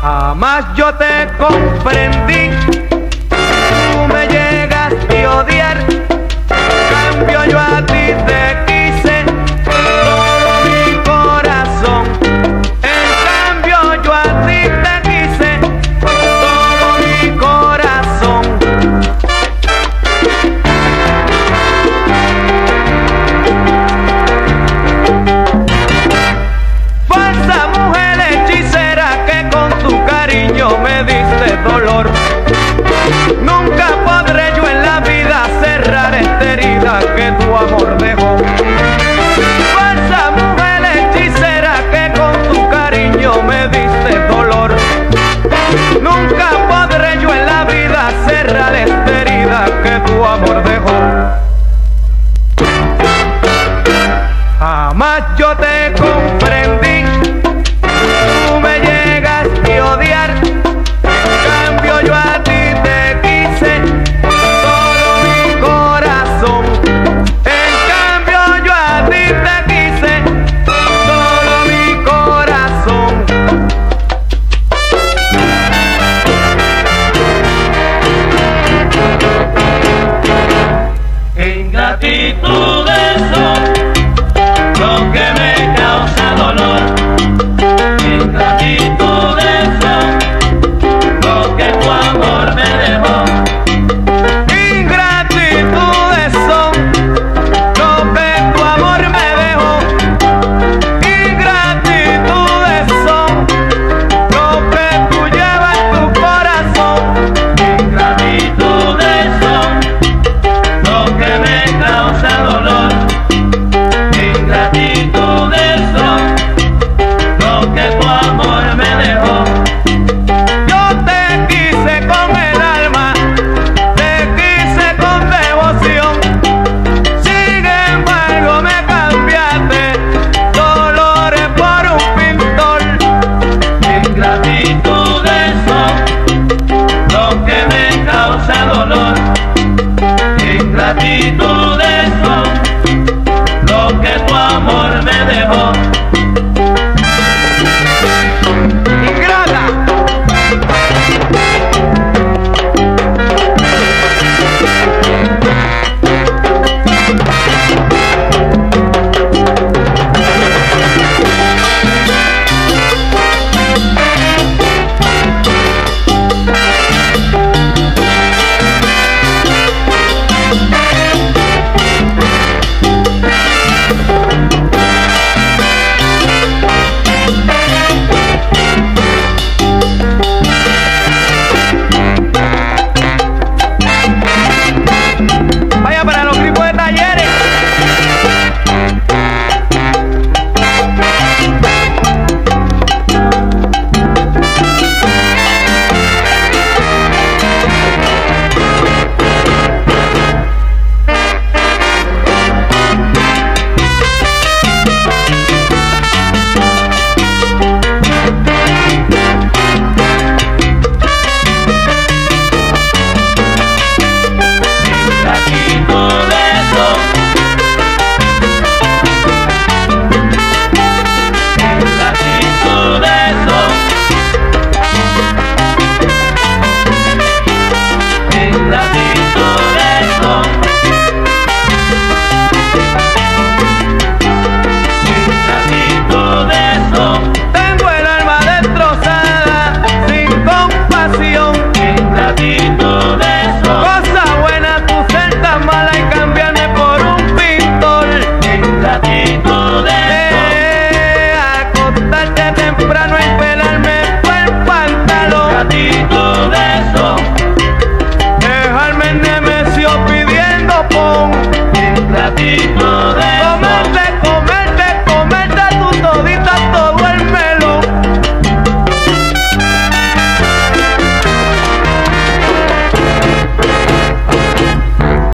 Jamás yo te comprendí, más yo te comprendí. Tú me llegas a odiar, en cambio yo a ti te quise todo mi corazón. En cambio yo a ti te quise todo mi corazón. Ingratitud es que me causa dolor.